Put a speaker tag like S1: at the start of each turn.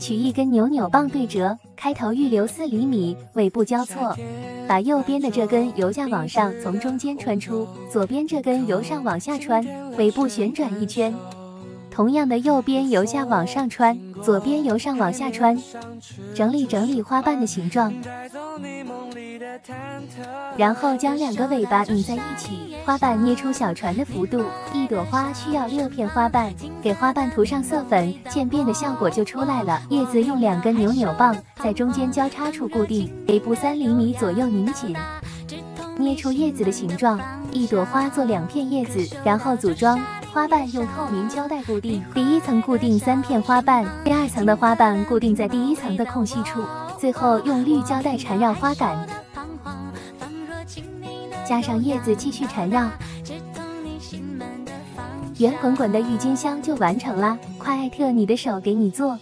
S1: 取一根扭扭棒对折，开头预留四厘米，尾部交错，把右边的这根由下往上从中间穿出，左边这根由上往下穿，尾部旋转一圈。同样的，右边由下往上穿，左边由上往下穿。整理整理花瓣的形状，然后将两个尾巴拧在一起，花瓣捏出小船的幅度。一朵花需要六片花瓣，给花瓣涂上色粉，渐变的效果就出来了。叶子用两根扭扭棒在中间交叉处固定，尾部三厘米左右拧紧，捏出叶子的形状。一朵花做两片叶子，然后组装。花瓣用透明胶带固定，第一层固定三片花瓣，第二层的花瓣固定在第一层的空隙处，最后用绿胶带缠绕花杆，加上叶子继续缠绕，圆滚滚的郁金香就完成啦！快艾特你的手给你做。